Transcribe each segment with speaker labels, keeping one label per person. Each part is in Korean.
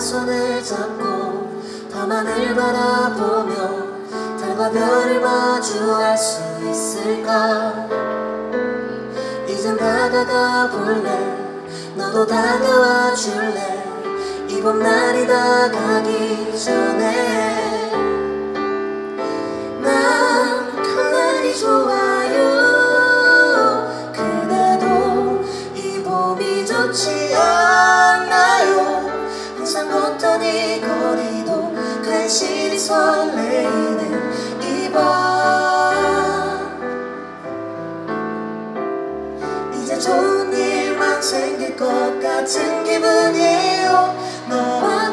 Speaker 1: 손을 잡고 밤하늘 바라보며 달과 별을 마주할 수 있을까? 이젠 다가가 볼래? 너도 다가와 줄래? 이 봄날이 다가기 전에 난 가만히 좋아요 이 거리도 괜시리 설레이는 이 밤. 이제 좋은 일만 생길 것 같은 기분이에요. 너와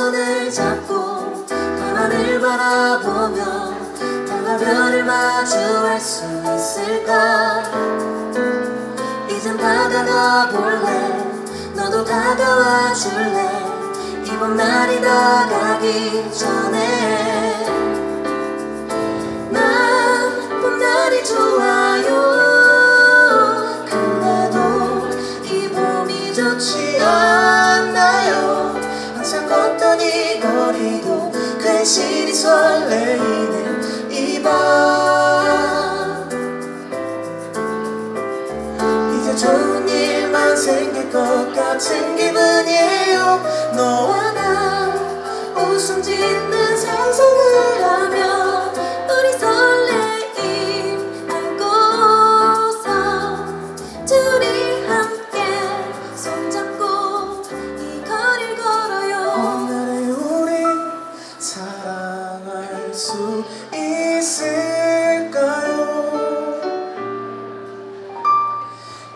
Speaker 1: 손을 잡고 밤하늘 바라보며 달과 별을 마주할 수 있을까? 이젠 다가가 볼래? 너도 다가와 줄래? 이 봄날이 다가기 전에 난 봄날이 좋아요 설레이는 이밤. 이제 좋은 일만 생길 것 같은 기분이에요. 너와 나 웃음 짓는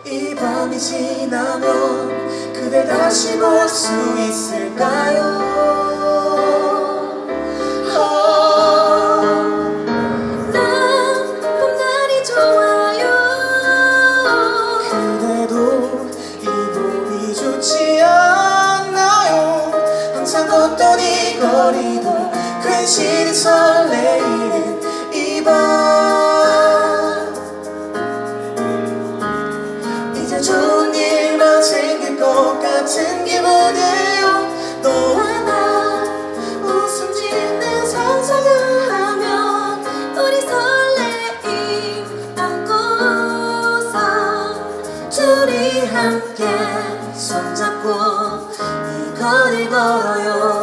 Speaker 1: 이 밤이 지나면 그댈 다시 볼 수 있을까요? 어, 난 봄날이 좋아요 그대도 이 봄이 좋지 않나요? 항상 걷던 이 거리도 괜시리 설레이는 이밤 기분이에요 너와 나 웃음 짓는 상상을 하며 우리 설레임 안고서 둘이 함께 손잡고 이 거리 걸어요